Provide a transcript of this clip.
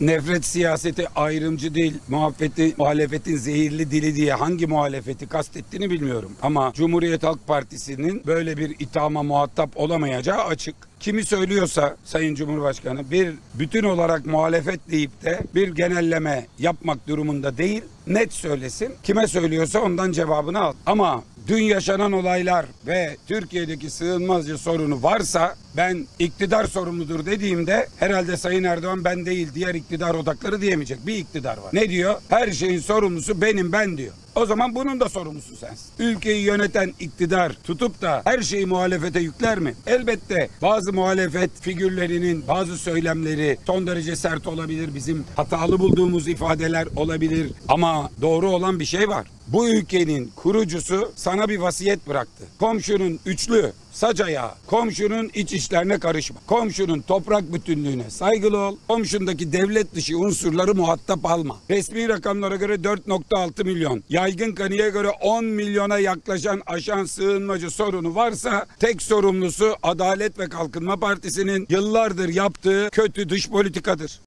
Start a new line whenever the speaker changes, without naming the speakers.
nefret siyaseti ayrımcı değil, muhabbeti, muhalefetin zehirli dili diye hangi muhalefeti kastettiğini bilmiyorum. Ama Cumhuriyet Halk Partisi'nin böyle bir ithama muhatap olamayacağı açık. Kimi söylüyorsa Sayın Cumhurbaşkanı bir bütün olarak muhalefet deyip de bir genelleme yapmak durumunda değil. Net söylesin. Kime söylüyorsa ondan cevabını al. Ama dün yaşanan olaylar ve Türkiye'deki sığınmacı sorunu varsa ben iktidar sorumludur dediğimde herhalde Sayın Erdoğan ben değil diğer iktidar odakları diyemeyecek. Bir iktidar var. Ne diyor? Her şeyin sorumlusu benim ben diyor. O zaman bunun da sorumlusu sensin. Ülkeyi yöneten iktidar tutup da her şeyi muhalefete yükler mi? Elbette bazı muhalefet figürlerinin bazı söylemleri son derece sert olabilir. Bizim hatalı bulduğumuz ifadeler olabilir. Ama doğru olan bir şey var. Bu ülkenin kurucusu sana bir vasiyet bıraktı. Komşunun üçlü sac ayağı, komşunun iç işlerine karışma. Komşunun toprak bütünlüğüne saygılı ol. Komşundaki devlet dışı unsurları muhatap alma. Resmi rakamlara göre 4.6 milyon, yaygın kanıya göre 10 milyona yaklaşan aşan sığınmacı sorunu varsa tek sorumlusu Adalet ve Kalkınma Partisi'nin yıllardır yaptığı kötü dış politikadır.